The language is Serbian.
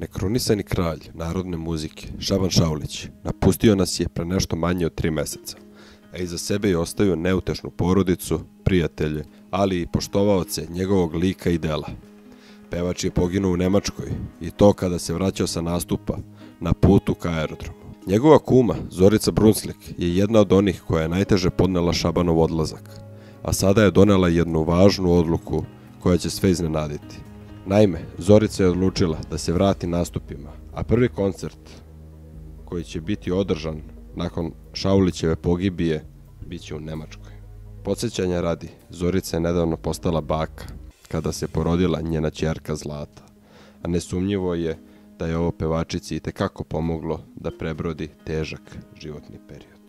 Nekrunisani kralj narodne muzike, Šaban Šaulić, napustio nas je pre nešto manje od tri meseca, a iza sebe je ostavio neutešnu porodicu, prijatelje, ali i poštovaoce njegovog lika i dela. Pevač je poginuo u Nemačkoj i to kada se vraćao sa nastupa na putu ka aerodromu. Njegova kuma, Zorica Brunslik, je jedna od onih koja je najteže podnela Šabanov odlazak, a sada je donela jednu važnu odluku koja će sve iznenaditi. Naime, Zorica je odlučila da se vrati nastupima, a prvi koncert koji će biti održan nakon Šaulićeve pogibije bit će u Nemačkoj. Podsećanja radi, Zorica je nedavno postala baka kada se porodila njena ćerka Zlata, a nesumnjivo je da je ovo pevačici i tekako pomoglo da prebrodi težak životni period.